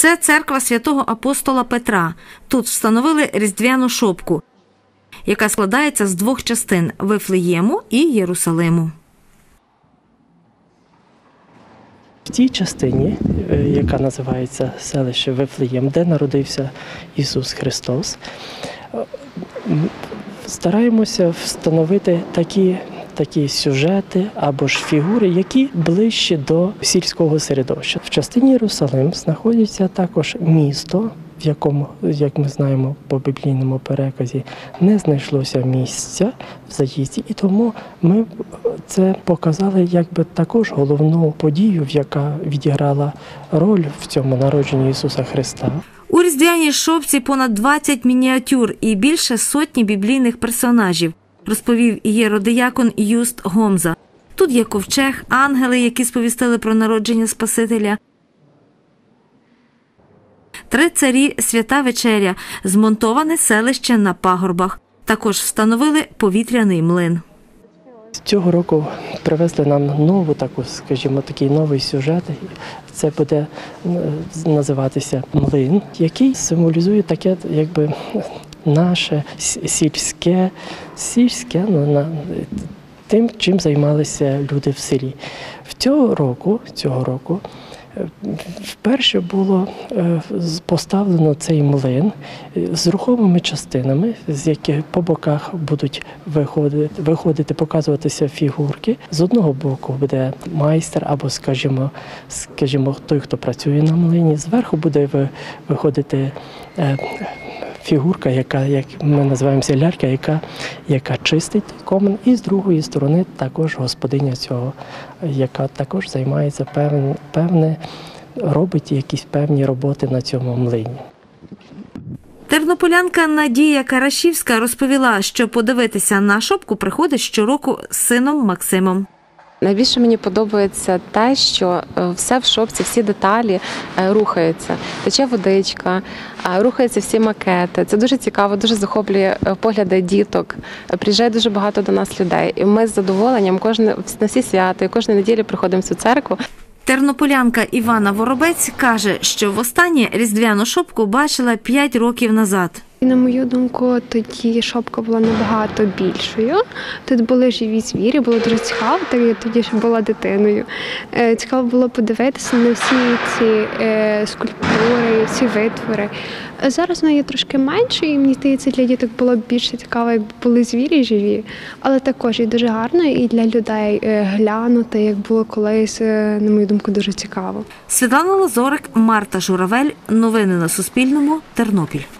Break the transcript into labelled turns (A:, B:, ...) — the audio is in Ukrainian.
A: Це церква святого апостола Петра. Тут встановили різдвяну шопку, яка складається з двох частин Вифлеєму і Єрусалиму.
B: В тій частині, е, яка називається селище Вифлеєм, де народився Ісус Христос, е, стараємося встановити такі, такі сюжети або ж фігури, які ближчі до сільського середовища. В частині Єрусалим знаходиться також місто. В якому, як ми знаємо по біблійному переказі, не знайшлося місця в заїзді, і тому ми це показали якби також головну подію, яка відіграла роль в цьому народженні Ісуса Христа.
A: У різдвяній шопці понад 20 мініатюр і більше сотні біблійних персонажів, розповів єродиякон Юст Гомза. Тут є ковчег, ангели, які сповістили про народження Спасителя. Три царі свята вечеря, змонтоване селище на пагорбах. Також встановили повітряний млин.
B: Цього року привезли нам нову таку, скажімо, такий новий сюжет. Це буде е, називатися млин, який символізує таке, якби наше сільське, сільське, ну тим, чим займалися люди в селі. В цього року, цього року. е, Вперше було е, поставлено цей млин е, з рухомими частинами, з яких по боках будуть виходити, виходити, показуватися фігурки. З одного боку буде майстер, або, скажімо, скажімо, той, хто працює на млині. Зверху буде виходити фігурка, яка, як ми називаємося лялька, яка, яка чистить комен, і з другої сторони також господиня цього, яка також займається певне, певне робить якісь певні роботи на цьому млині.
A: Тернополянка Надія Карашівська розповіла, що подивитися на шопку приходить щороку з сином Максимом.
C: Найбільше мені подобається те, що е, все в шопці, всі деталі е, рухаються. Тече водичка, е, рухаються всі макети. Це дуже цікаво, дуже захоплює погляди діток. Приїжджає дуже багато до нас людей. І ми з задоволенням кожне на всі свята і кожної неділі приходимо в цю церкву.
A: Тернополянка Івана Воробець каже, що востаннє різдвяну шопку бачила 5 років назад.
D: На мою думку, тоді шопка була набагато більшою. Тут були живі звірі, було дуже цікаво, так я тоді ще була дитиною. Е, Цікаво було подивитися на всі ці е, скульптури, всі витвори. Зараз вона є трошки менше, і мені здається, для діток було більше цікаво, якби були звірі живі, але також і дуже гарно і для людей е, глянути, як було колись, на мою думку, дуже цікаво.
A: Світлана Лазорик, Марта Журавель. Новини на Суспільному. Тернопіль.